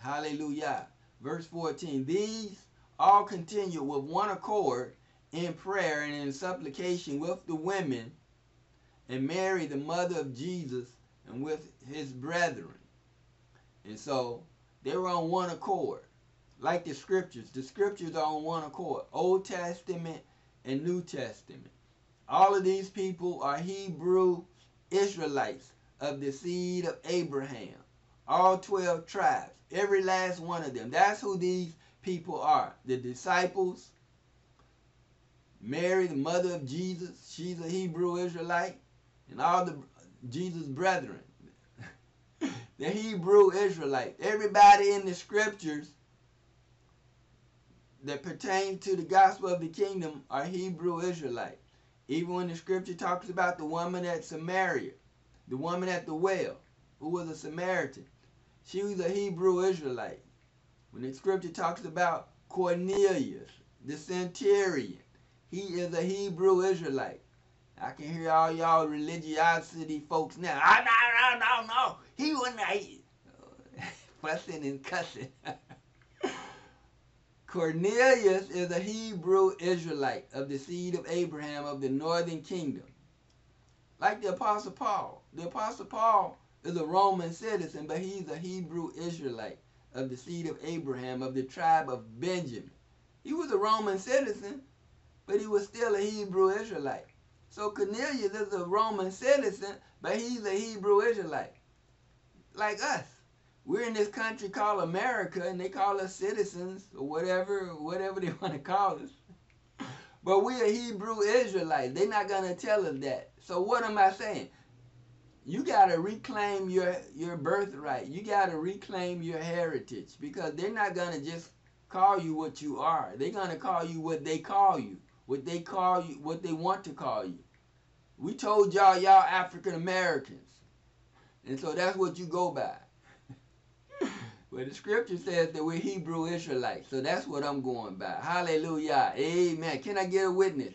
Hallelujah. Verse 14. These all continued with one accord in prayer and in supplication with the women and Mary, the mother of Jesus, and with his brethren. And so they were on one accord, like the scriptures. The scriptures are on one accord Old Testament and New Testament. All of these people are Hebrew Israelites of the seed of Abraham. All 12 tribes, every last one of them. That's who these people are. The disciples, Mary, the mother of Jesus, she's a Hebrew Israelite, and all the Jesus' brethren. the Hebrew Israelite. Everybody in the scriptures that pertain to the gospel of the kingdom are Hebrew Israelite. Even when the scripture talks about the woman at Samaria, the woman at the well, who was a Samaritan, she was a Hebrew Israelite. When the scripture talks about Cornelius, the centurion, he is a Hebrew Israelite. I can hear all y'all religiosity folks now. Ah, no, no, no, no. He wasn't fussing and cussing. Cornelius is a Hebrew Israelite of the seed of Abraham of the northern kingdom. Like the Apostle Paul. The Apostle Paul is a Roman citizen, but he's a Hebrew Israelite of the seed of Abraham of the tribe of Benjamin. He was a Roman citizen, but he was still a Hebrew Israelite. So Cornelius is a Roman citizen, but he's a Hebrew Israelite. Like us we're in this country called America and they call us citizens or whatever, whatever they want to call us. But we're a Hebrew Israelites. They're not going to tell us that. So what am I saying? You got to reclaim your, your birthright. You got to reclaim your heritage because they're not going to just call you what you are. They're going to call you what they call you, what they call you, what they want to call you. We told y'all y'all African Americans. And so that's what you go by. Well, the scripture says that we're Hebrew Israelites. So that's what I'm going by. Hallelujah. Amen. Can I get a witness?